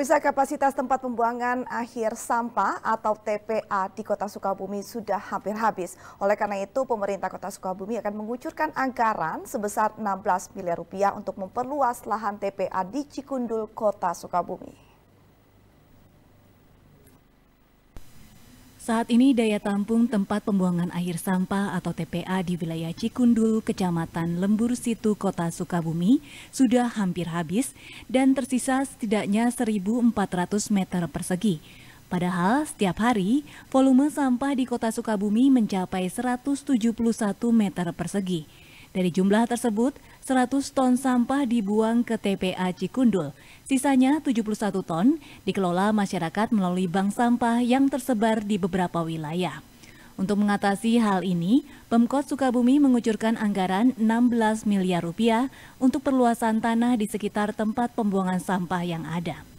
Pemirsa kapasitas tempat pembuangan akhir sampah atau TPA di Kota Sukabumi sudah hampir habis. Oleh karena itu, pemerintah Kota Sukabumi akan mengucurkan anggaran sebesar 16 miliar rupiah untuk memperluas lahan TPA di Cikundul, Kota Sukabumi. Saat ini daya tampung tempat pembuangan air sampah atau TPA di wilayah Cikundul, Kecamatan Lembur Situ, Kota Sukabumi sudah hampir habis dan tersisa setidaknya 1.400 meter persegi. Padahal setiap hari volume sampah di Kota Sukabumi mencapai 171 meter persegi. Dari jumlah tersebut, 100 ton sampah dibuang ke TPA Cikundul. Sisanya 71 ton dikelola masyarakat melalui bank sampah yang tersebar di beberapa wilayah. Untuk mengatasi hal ini, Pemkot Sukabumi mengucurkan anggaran 16 miliar rupiah untuk perluasan tanah di sekitar tempat pembuangan sampah yang ada.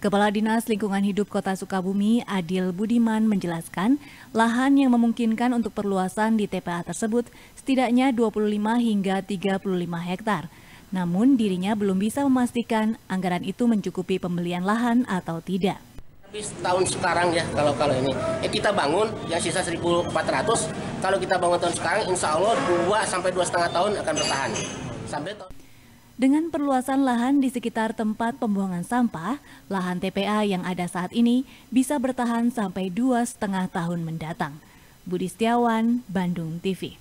Kepala Dinas Lingkungan Hidup Kota Sukabumi, Adil Budiman, menjelaskan lahan yang memungkinkan untuk perluasan di TPA tersebut setidaknya 25 hingga 35 hektar. Namun dirinya belum bisa memastikan anggaran itu mencukupi pembelian lahan atau tidak. Tapi tahun sekarang ya kalau kalau ini eh, kita bangun yang sisa 1.400 kalau kita bangun tahun sekarang insya Allah 2 sampai dua setengah tahun akan bertahan sampai tahun dengan perluasan lahan di sekitar tempat pembuangan sampah, lahan TPA yang ada saat ini bisa bertahan sampai dua setengah tahun mendatang. Budi Setiawan, Bandung TV.